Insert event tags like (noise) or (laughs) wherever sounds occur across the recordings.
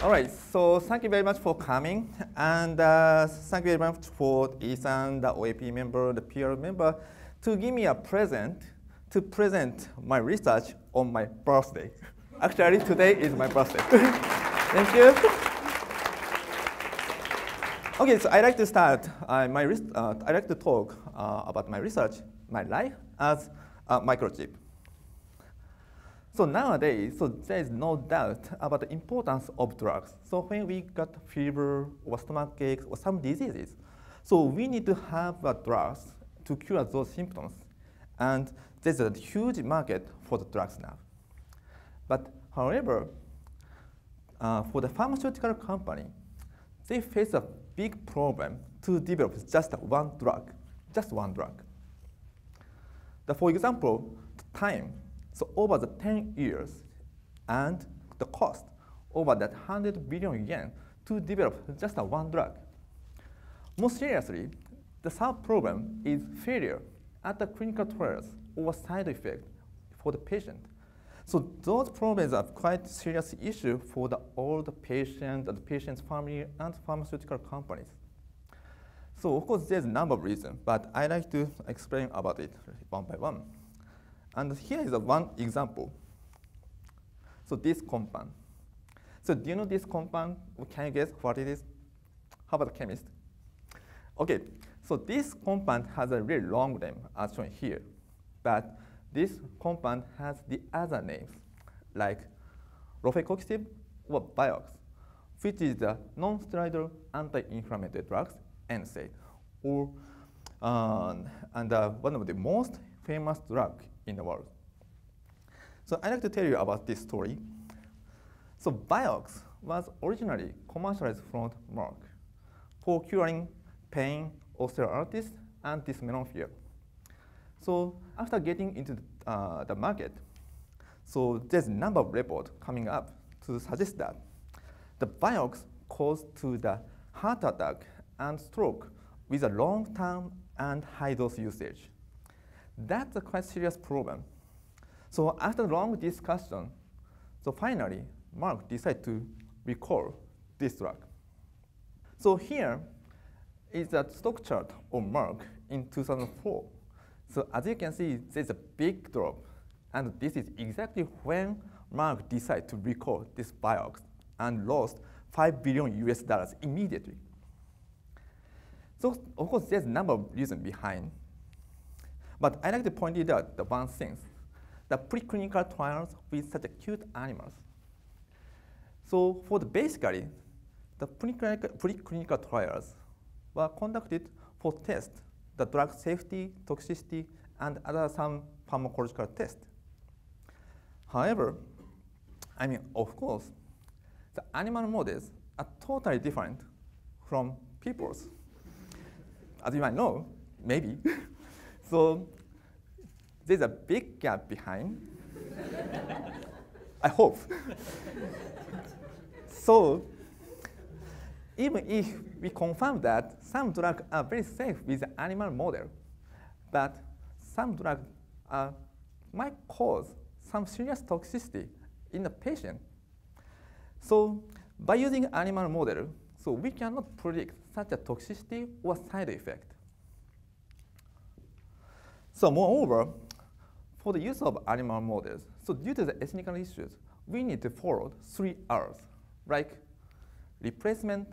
All right, so thank you very much for coming. And uh, thank you very much for Ethan, the OAP member, the peer member, to give me a present to present my research on my birthday. (laughs) Actually, today is my birthday. (laughs) thank you. Okay, so I'd like to start uh, my uh, I like to talk uh, about my research, my life as a microchip. So nowadays, so there is no doubt about the importance of drugs. So when we got fever or stomach aches or some diseases, so we need to have uh, drugs to cure those symptoms. And there's a huge market for the drugs now. But however, uh, for the pharmaceutical company, they face a big problem to develop just one drug, just one drug. The, for example, the time so over the 10 years and the cost over that 100 billion yen to develop just one drug. More seriously, the third problem is failure at the clinical trials or side effect for the patient. So those problems are quite serious issue for the, old patient, the patient's family, and pharmaceutical companies. So of course, there's a number of reasons, but I like to explain about it one by one. And here is a one example. So this compound. So do you know this compound? Can you guess what it is? How about the chemist? Okay, so this compound has a really long name as shown here. But this compound has the other names, like rofecoxib or Vioxx, which is the non-steroidal anti-inflammatory drugs, NSAID, or um, and uh, one of the most famous drug in the world. So I'd like to tell you about this story. So Vioxx was originally commercialized from Merck for curing pain, osteoarthritis, and dysmenorrhea. So after getting into the, uh, the market, so there's a number of reports coming up to suggest that the Vioxx caused to the heart attack and stroke with a long-term and high-dose usage. That's a quite serious problem. So after long discussion, so finally, Merck decided to recall this drug. So here is a stock chart of Merck in 2004. So as you can see, there's a big drop. And this is exactly when Merck decided to recall this Vioxx and lost 5 billion US dollars immediately. So of course, there's a number of reasons behind but I like to point out the one thing, the preclinical trials with such cute animals. So for the basically, the preclinical, preclinical trials were conducted for test the drug safety, toxicity, and other some pharmacological tests. However, I mean, of course, the animal models are totally different from people's. As you might know, maybe. (laughs) So there's a big gap behind. (laughs) I hope. (laughs) so even if we confirm that some drugs are very safe with the animal model, but some drugs might cause some serious toxicity in the patient. So by using animal model, so we cannot predict such a toxicity or side effect. So moreover, for the use of animal models, so due to the ethical issues, we need to follow three R's, like replacement,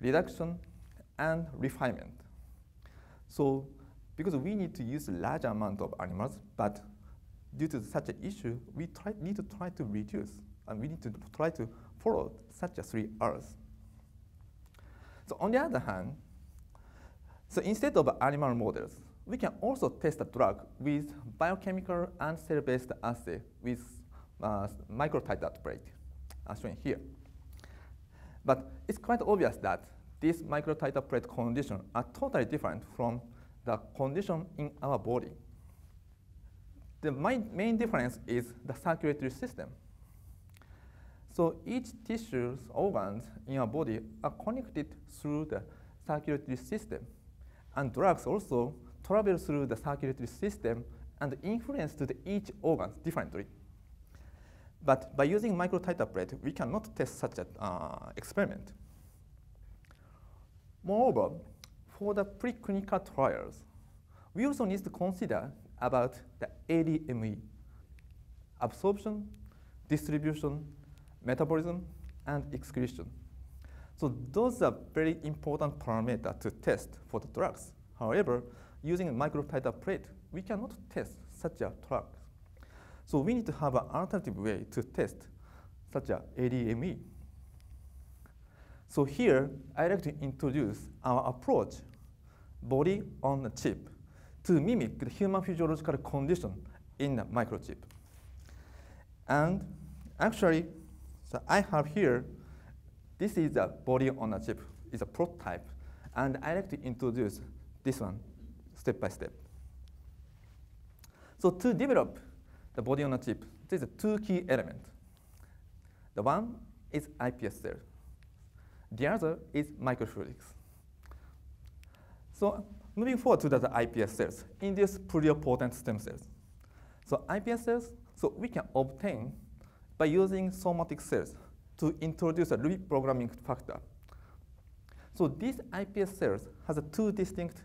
reduction, and refinement. So because we need to use a large amount of animals, but due to such an issue, we try, need to try to reduce, and we need to try to follow such a three R's. So on the other hand, so instead of animal models, we can also test a drug with biochemical and cell-based assay with uh, plate, as shown here. But it's quite obvious that these microtiter plate conditions are totally different from the condition in our body. The main difference is the circulatory system. So each tissues, organs in our body are connected through the circulatory system. And drugs also travel through the circulatory system and influence to the each organ differently. But by using microtiter plate, we cannot test such an uh, experiment. Moreover, for the preclinical trials, we also need to consider about the ADME, absorption, distribution, metabolism, and excretion. So those are very important parameters to test for the drugs. However, using a microtiter plate, we cannot test such a drug. So we need to have an alternative way to test such a ADME. So here, I'd like to introduce our approach, body on a chip, to mimic the human physiological condition in a microchip. And actually, so I have here, this is a body on a chip, it's a prototype, and I'd like to introduce this one step by step. So to develop the body on a chip, there's two key elements. The one is iPS cell. The other is microfluidics. So moving forward to the iPS cells, induce pluripotent stem cells. So iPS cells, so we can obtain by using somatic cells to introduce a reprogramming factor. So these iPS cells has two distinct,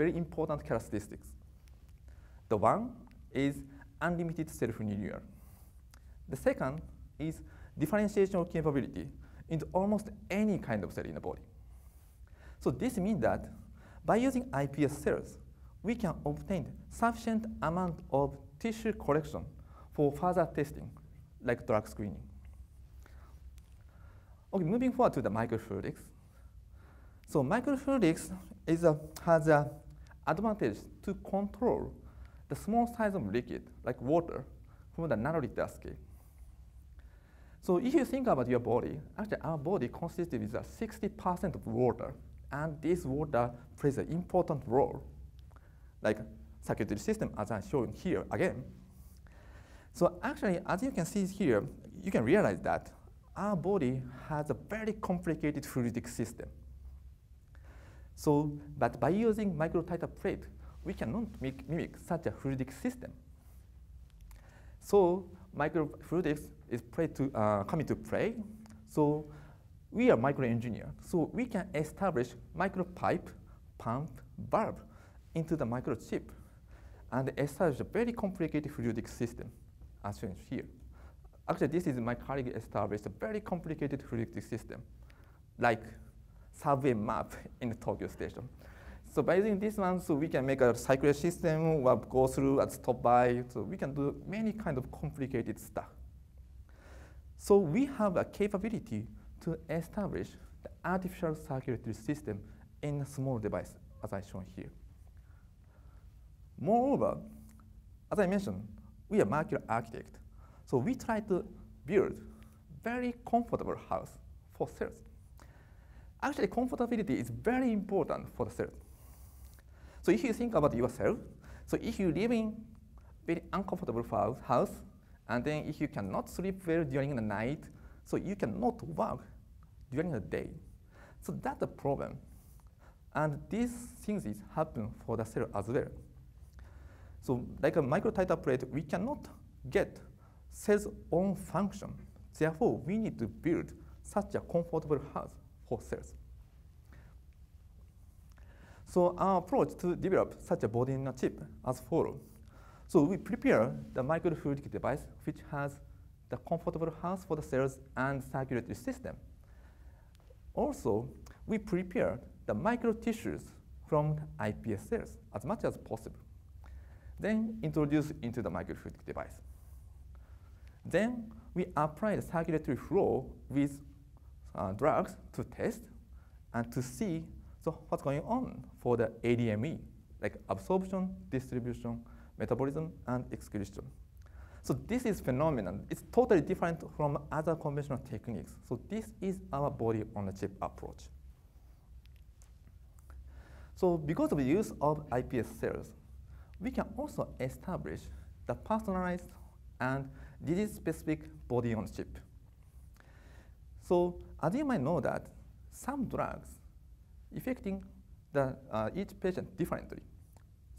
very important characteristics. The one is unlimited self-renewal. The second is differentiation capability into almost any kind of cell in the body. So this means that by using iPS cells, we can obtain sufficient amount of tissue collection for further testing, like drug screening. Okay, moving forward to the microfluidics. So microfluidics is a, has an advantage to control the small size of liquid, like water, from the nanoliter scale. So if you think about your body, actually our body consists of 60% of water, and this water plays an important role, like circulatory system as I'm showing here again. So actually, as you can see here, you can realize that our body has a very complicated fluidic system. So, but by using microtiter plate, we cannot mimic such a fluidic system. So microfluidics is to, uh, coming to play. So we are microengineer. So we can establish micropipe, pump, valve into the microchip and establish a very complicated fluidic system as shown here. Actually, this is my colleague established a very complicated fluidic system, like subway map in the Tokyo station. So by using this one, so we can make a circular system, will go through and stop by. So we can do many kind of complicated stuff. So we have a capability to establish the artificial circulatory system in a small device, as I shown here. Moreover, as I mentioned, we are molecular architect. So we try to build very comfortable house for cells. Actually, comfortability is very important for the cell. So if you think about yourself, so if you live in very uncomfortable house, and then if you cannot sleep well during the night, so you cannot work during the day. So that's a problem. And these things happen for the cell as well. So like a microtiter plate, we cannot get cell's own function. Therefore, we need to build such a comfortable house for cells. So our approach to develop such a body in a chip as follows. So we prepare the microfluidic device which has the comfortable house for the cells and circulatory system. Also, we prepare the microtissues from iPS cells as much as possible. Then introduce into the microfluidic device. Then we apply the circulatory flow with uh, drugs to test and to see so what's going on for the ADME, like absorption, distribution, metabolism, and excretion. So this is phenomenon. It's totally different from other conventional techniques. So this is our body on a chip approach. So because of the use of iPS cells, we can also establish the personalized and disease-specific body on chip. So as you might know that some drugs affecting the, uh, each patient differently.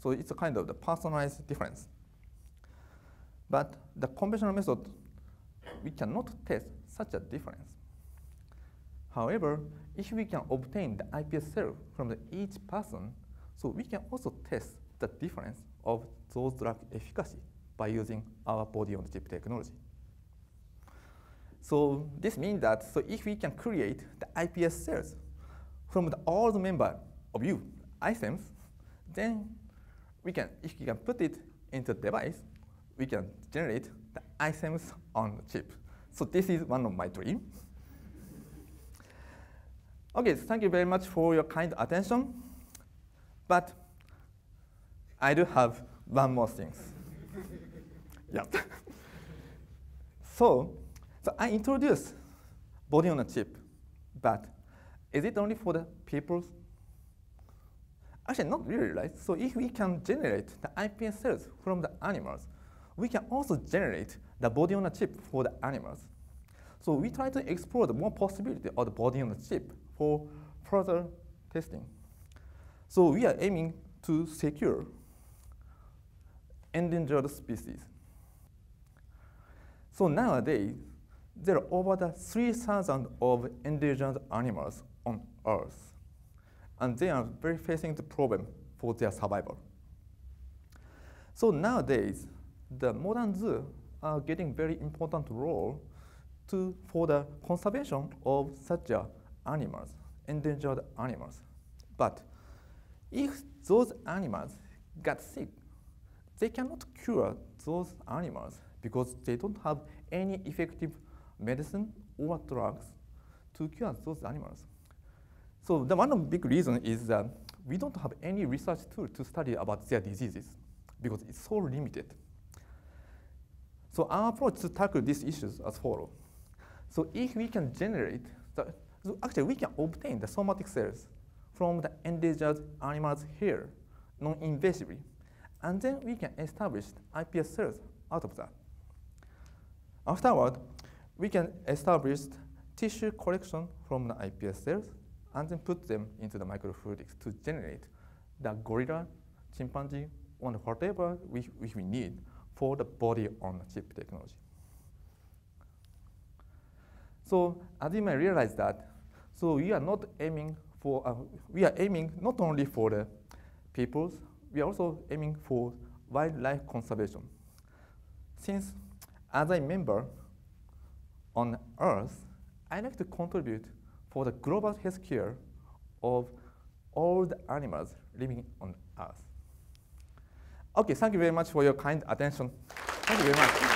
So it's a kind of the personalized difference. But the conventional method we cannot test such a difference. However, if we can obtain the iPS cell from the each person, so we can also test the difference of those drug efficacy by using our body-on-chip technology. So this means that so if we can create the iPS cells from the, all the member of you, iCeMS, then we can, if we can put it into device, we can generate the iCeMS on the chip. So this is one of my dreams. okay, so thank you very much for your kind attention. But I do have one more thing. (laughs) yeah. so, so I introduced body on a chip, but is it only for the people? Actually, not really, right? So if we can generate the iPS cells from the animals, we can also generate the body on a chip for the animals. So we try to explore the more possibility of the body on a chip for further testing. So we are aiming to secure endangered species. So nowadays, there are over the 3,000 of endangered animals on Earth, and they are very facing the problem for their survival. So nowadays, the modern zoo are getting very important role to, for the conservation of such animals, endangered animals. But if those animals get sick, they cannot cure those animals because they don't have any effective medicine or drugs to cure those animals. So the one of big reason is that we don't have any research tool to study about their diseases because it's so limited. So our approach to tackle these issues as follows. So if we can generate, the, so actually we can obtain the somatic cells from the endangered animals here non-invasively, and then we can establish iPS cells out of that. Afterward, we can establish tissue collection from the iPS cells and then put them into the microfluidics to generate the gorilla, chimpanzee, or whatever we, we need for the body on chip technology. So as you may realize that, so we are not aiming for, uh, we are aiming not only for the peoples, we are also aiming for wildlife conservation. Since as a member on Earth, I like to contribute for the global health care of all the animals living on Earth. Okay, thank you very much for your kind attention. Thank you very much.